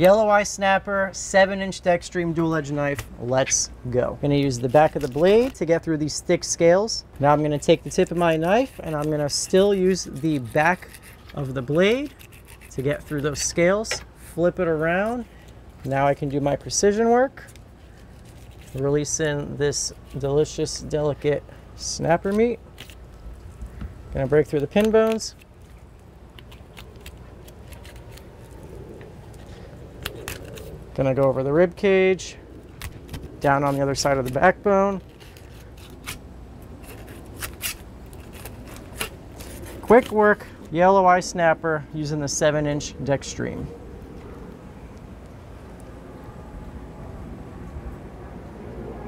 Yellow eye snapper, seven inch Dextreme dual edge knife. Let's go. I'm Gonna use the back of the blade to get through these thick scales. Now I'm gonna take the tip of my knife and I'm gonna still use the back of the blade to get through those scales. Flip it around. Now I can do my precision work. Releasing this delicious, delicate snapper meat. Gonna break through the pin bones. Gonna go over the rib cage, down on the other side of the backbone. Quick work, yellow eye snapper using the 7 inch Dextreme.